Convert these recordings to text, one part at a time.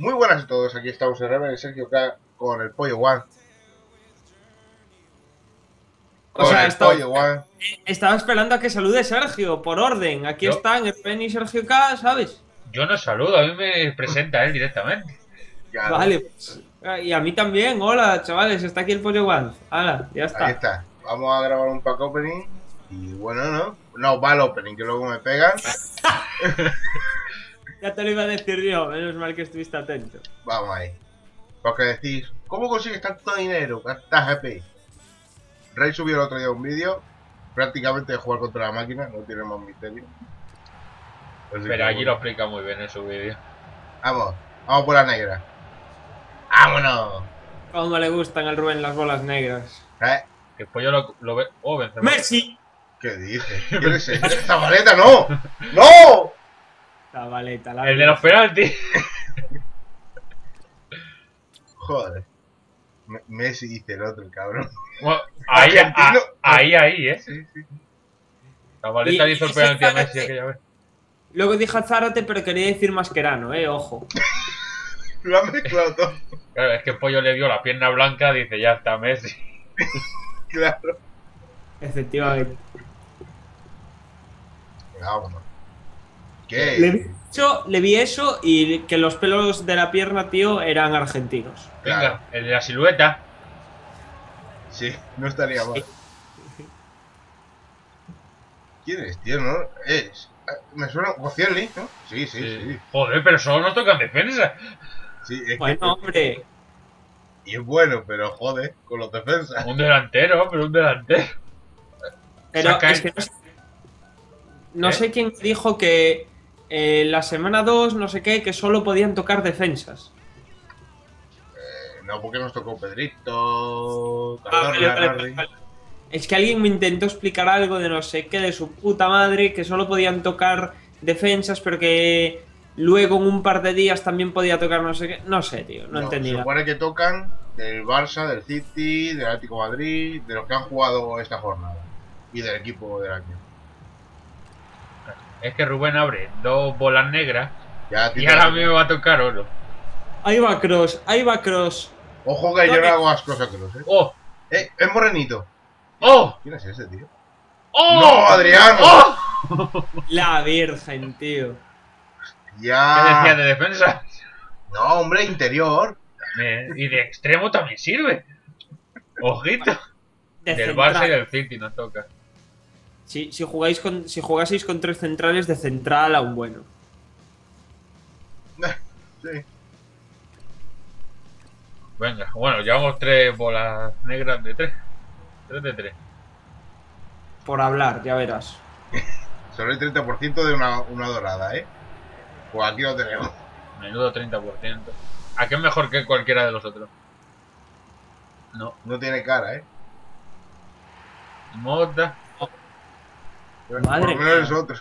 Muy buenas a todos, aquí estamos en Rebel Sergio K con el Pollo One. O Con sea, el estaba, Pollo One. estaba esperando a que salude Sergio, por orden. Aquí Yo- están Spen y Sergio K, ¿sabes? Yo no saludo, a mí me presenta él directamente. Ya, Vale, pues, Y a mí también, hola chavales, está aquí el Pollo One. Hala, ya está. Ahí está. Vamos a grabar un pack opening. Y bueno, no. No, va el opening, que luego me pegan. Ya te lo iba a decir yo, menos mal que estuviste atento. Vamos ahí. Porque decís, ¿cómo consigues tanto dinero? ¿Estás happy? Rey subió el otro día un vídeo. Prácticamente de jugar contra la máquina, no tiene más misterio. Así Pero allí bueno. lo explica muy bien en su vídeo. Vamos, vamos por la negra. ¡Vámonos! Cómo le gustan al Rubén las bolas negras. ¿Eh? Que después yo lo, lo ve. Oh, Benzema. ¡Messi! ¿Qué dices? ¿Quién es ese? ¡Zabaleta, no! ¡No! La baleta, la El de los penaltis. Joder. Me- Messi dice el otro, el cabrón. Bueno, ahí, a- ahí, ahí, eh. Sí, sí. La baleta Y- hizo el penalti a Messi aquella vez. Luego dije Zárate, pero quería decir Mascherano, eh, ojo. Lo han mezclado todo. Claro, es que Pollo le dio la pierna blanca, dice ya está Messi. Claro. Efectivamente. Venga, Le vi, eso, le vi eso y que los pelos de la pierna, tío, eran argentinos. Venga, Claro. el de la silueta. Sí, no estaría mal. ¿Quién es, tío? ¿No? Es. ah, Me suena. Gocielli, ¿no? Sí, sí, sí. Joder, pero solo nos tocan defensa. Sí, es que- Bueno, hombre, Y es bueno, pero jode, con los defensas. Un delantero, pero un delantero. pero Saca es el- que no sé, no ¿Eh? sé quién dijo que eh, la semana 2, no sé qué, que solo podían tocar defensas. Eh, no, porque nos tocó Pedrito. Ah, Cazorla, vale, vale, Narri. vale. Es que alguien me intentó explicar algo de no sé qué, de su puta madre, que solo podían tocar defensas, pero que luego en un par de días también podía tocar no sé qué. No sé, tío, no, entendí Se supone que tocan del Barça, del City, del Atlético Madrid, de los que han jugado esta jornada. Y del equipo del año. Es que Rubén abre dos bolas negras Ya, a y ahora a mí me va a tocar oro. Ahí va Cross, ahí va Cross. Ojo que yo no hago cosas que no sé. ¡Oh! Eh, es morenito. ¡Oh! ¿Quién es ese, tío? ¡Oh! ¡No, Adriano! ¡Oh! La Virgen, tío. ¿Qué Ya. decía de defensa? No, hombre, interior. Eh, Y de extremo también sirve. Ojito. De Del central. Barça y del City nos toca. Si, si jugáis con, si jugaseis con tres centrales de central a un bueno. Sí. Venga, bueno, llevamos tres bolas negras de tres. Tres de tres. Por hablar, ya verás. Solo el 30% de una, una dorada, ¿eh? Pues aquí lo tenemos. Menudo 30%. ¿A qué es mejor que cualquiera de los otros? No. No tiene cara, ¿eh? Mota. Madre Por lo menos mía. es otro.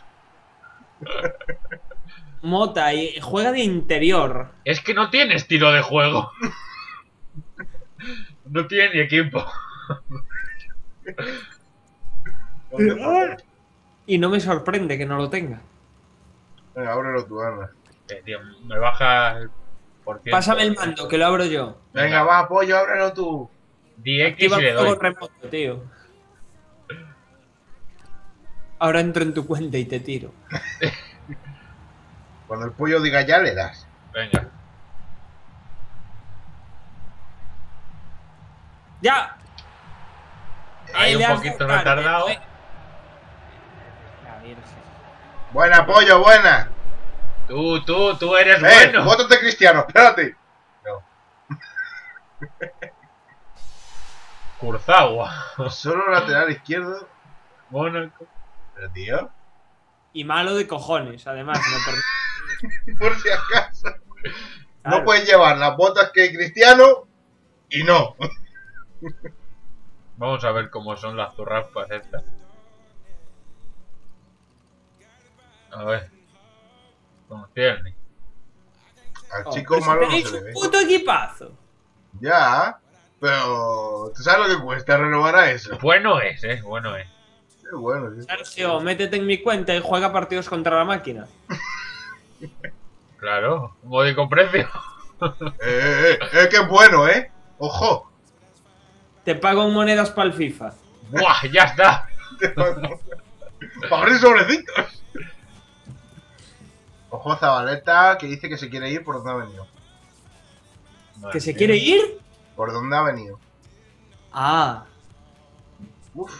Mota, y juega de interior. Es que no tiene estilo de juego. No tiene ni equipo. Y no me sorprende que no lo tenga. Venga, ábrelo tú, anda. Eh, tío, me baja el por ciento. Pásame el mando, que lo abro yo. Venga, va, pollo, ábrelo tú. Di X Activa y le doy. remoto, tío. Ahora entro en tu cuenta y te tiro. Cuando el pollo diga ya, le das. Venga. ¡Ya! Ahí un poquito retardado. Buena, pollo, buena. Tú, tú, tú eres Eh, bueno. bótate cristiano, espérate. No, Kurzagua. solo lateral izquierdo. Mónaco. Pero, tío, Y malo de cojones, además. No por- por si acaso. Claro. No puedes llevar las botas que cristiano y no. Vamos a ver cómo son las zurraspas estas. A ver. Con Tierney. Al Oh, chico pero si malo no tenéis se le un puto equipazo. Ya, pero ¿tú sabes lo que cuesta renovar a eso? Bueno es, eh. Bueno es. Qué bueno, sí. Sergio, métete en mi cuenta y juega partidos contra la máquina. Claro. Módico precio. Eh, eh, eh, qué bueno, ¿eh? ¡Ojo! Te pago en monedas para el FIFA. ¡Buah! ¡Ya está! ¡Para sobrecitos! Ojo Zabaleta, que dice que se quiere ir por donde ha venido. Madre ¿Que se mía. quiere ir? Por donde ha venido. Ah. Uf,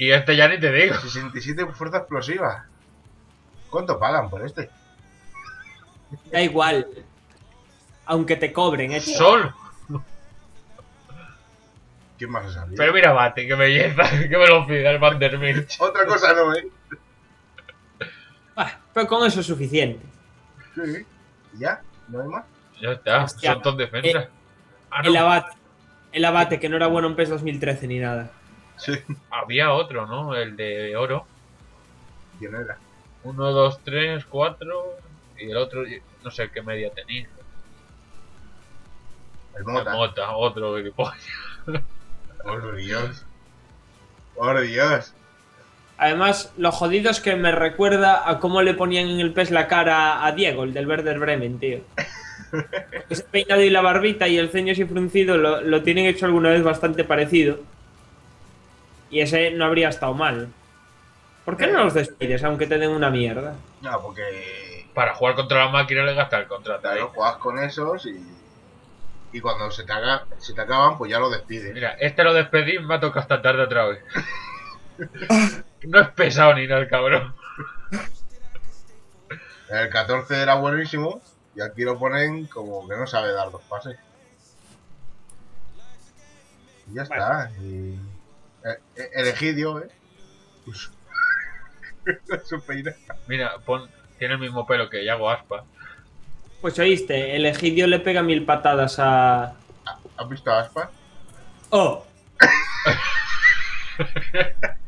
Y este ya ni te digo. 67 fuerza explosiva. ¿Cuánto pagan por este? Da igual. Aunque te cobren, ¿eh? Solo. ¿Quién más ha salido? Pero mira, bate, qué belleza, qué velocidad el Vanderbilt. Otra cosa no, ¿eh? Ah, pero con eso es suficiente. Sí. ¿Y ¿Ya? ¿No hay más? Ya está, Hostia. son dos defensas. Ah, no, El abate. El abate, que no era bueno en PES 2013 ni nada. Sí. había otro, ¿no? El de oro. ¿Quién era? Uno, dos, tres, cuatro. Y el otro, no sé qué media tenía. El Mota. Mota, otro gilipollas. Por Dios. Por Dios. Además, lo jodido es que me recuerda a cómo le ponían en el PES la cara a Diego, el del Werder Bremen, tío. Ese peinado y la barbita y el ceño así fruncido lo, lo tienen hecho alguna vez bastante parecido. Y ese no habría estado mal. ¿Por qué no los despides, aunque te den una mierda? No, porque Para jugar contra la máquina le gasta el contrato. ahí. claro, juegas con esos y. Y cuando se te, haga, se te acaban, pues ya lo despides. Mira, este lo despedí, me ha tocado hasta tarde otra vez. no es pesado ni nada el cabrón. El 14 era buenísimo y aquí lo ponen como que no sabe dar dos pases. Y ya está. Y... eh, eh, El Egidio, ¿eh? Pues- Su. Mira, pon, tiene el mismo pelo que Yago Aspa. Pues oíste, el Egidio le pega mil patadas a. ¿Has visto a Aspa? ¡Oh!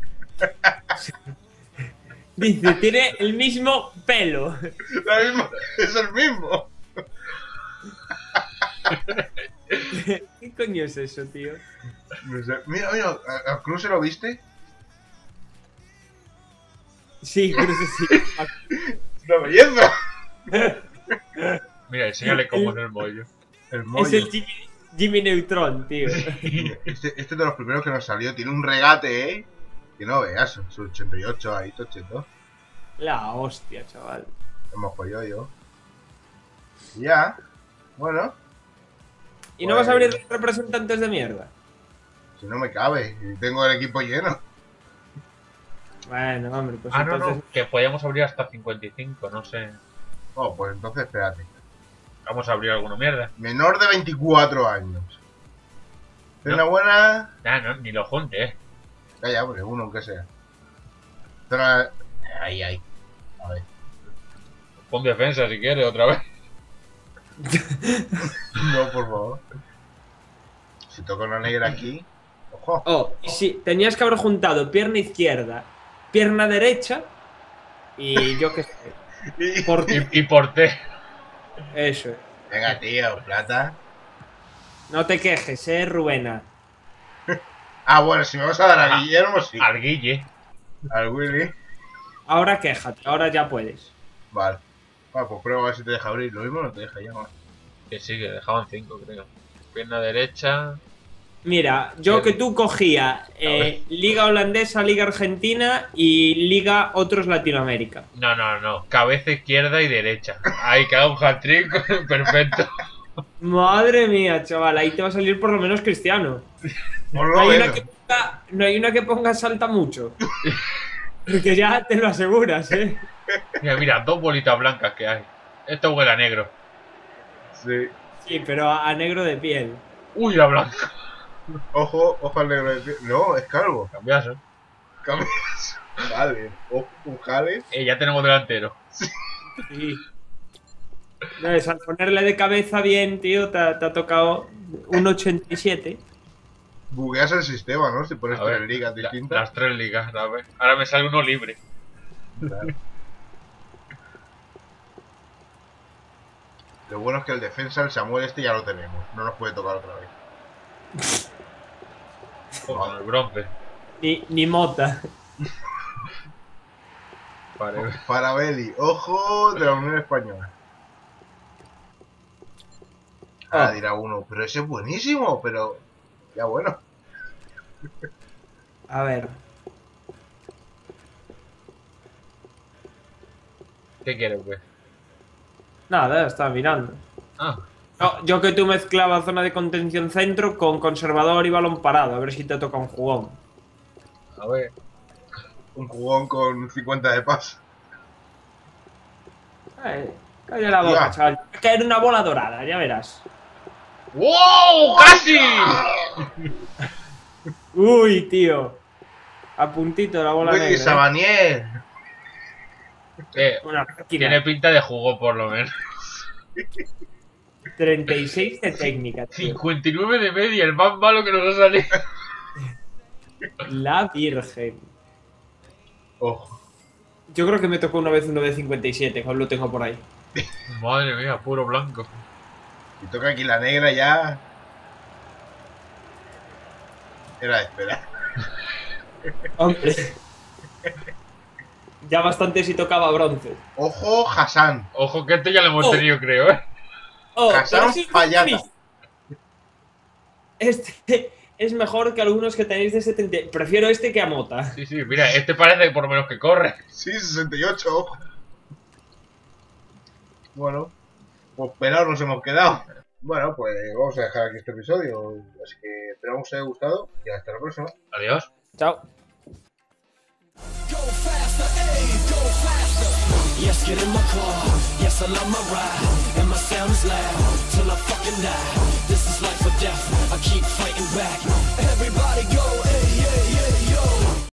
Dice, tiene el mismo pelo. La misma- Es el mismo. ¿Qué coño es eso, tío? Mira, mira, ¿a- ¿a Cruz se lo viste? Sí, pero sí, sí. ¡Es una belleza! Mira, enséñale cómo es el mollo. El mollo. Es el Jimmy, Jimmy Neutron, tío. Este, este es de los primeros que nos salió. Tiene un regate, ¿eh? Que no veas. Su 88 ahí, 82. La hostia, chaval. Hemos jodido yo. Ya. Bueno, ¿Y no vas a abrir representantes de mierda? Si no me cabe. y Tengo el equipo lleno. Bueno, hombre, pues Ah, no, entonces. no, que podíamos abrir hasta 55, no sé. Oh, pues entonces espérate. Vamos a abrir alguna mierda. Menor de 24 años. Es No. una buena. Nah, no, ni lo junte, eh. Ya, ya, porque uno aunque sea. Zona- Ahí, ahí. A ver. Pon defensa si quieres otra vez. No, por favor. Si toca una negra aquí. Ojo. Oh, y sí, tenías que haber juntado pierna izquierda, pierna derecha y yo qué sé. Y- Por Y, y por T. eso. Venga, tío, plata. No te quejes, eh, Rubena. Ah, bueno, si me vas a dar a Ah. Guillermo, sí. Al Guille. Al Willy. Ahora quéjate, ahora ya puedes. Vale. Vale, pues prueba a ver si te deja abrir. Lo mismo no te deja ya más. Que sí, que dejaban 5, creo. Pierna derecha. Mira, yo que tú cogía eh, Liga Holandesa, Liga Argentina y Liga Otros Latinoamérica. No, no, no. Cabeza izquierda y derecha. Ahí queda un hat-trick perfecto. Madre mía, chaval, ahí te va a salir por lo menos cristiano. Por No lo hay, una que ponga, no hay una que ponga salta mucho. Porque ya te lo aseguras, ¿eh? Mira, mira, dos bolitas blancas que hay. Esto huele a negro. Sí. Sí, pero a, a negro de piel. Uy, la blanca. Ojo, ojo al negro de pie. No, es calvo. Cambias, eh. Cambias. Vale. Ojo, un jale. Eh, ya tenemos delantero. Sí. No, es, al ponerle de cabeza bien, tío, te, ha- te ha tocado un 87. Bugueas el sistema, ¿no? Si pones A ver, tres ligas la- distintas. las tres ligas, a ver. Ahora me sale uno libre. Claro. Lo bueno es que el defensa, el Samuel este ya lo tenemos. No nos puede tocar otra vez. O con el bronce. Ni, ni mota. Vale. Farabelli, ojo de la Unión Española. Ahora Ah. dirá uno, pero ese es buenísimo, pero. Ya bueno. A ver. ¿Qué quieres, pues? Nada, estaba mirando. Ah, No, yo que tú mezclaba zona de contención centro con conservador y balón parado, a ver si te toca un jugón. a ver. Un jugón con 50 de paz. Eh, calla la boca, Ya. chaval. Va a caer una bola dorada, ya verás. ¡Wow! ¡Casi! Uy, tío. A puntito la bola negra. ¿eh? Sabanier. Eh, Una tiene pinta de jugo, por lo menos. 36 de técnica, tío. 59 de media, el más malo que nos ha salido. La virgen. Ojo. Yo creo que me tocó una vez uno de 57, aún lo tengo por ahí. Madre mía, puro blanco. Y toca aquí la negra ya. Era de esperar. Hombre. Ya bastante si tocaba bronce. Ojo, Hassan. Ojo que este ya lo hemos Oh. tenido, creo, ¿eh? Oh, Fallata. sí. Este es mejor que algunos que tenéis de 70. Prefiero este que a Mota. Sí, sí, mira, este parece por lo menos que corre. Sí, 68, ojo. Bueno, pues pelados nos hemos quedado. Bueno, pues vamos a dejar aquí este episodio. Así que esperamos que os haya gustado y hasta la próxima. Adiós. Chao. Yes, get in my car. Yes, I love my ride. And my sound is loud till I fucking die. This is life or death. I keep fighting back. Everybody go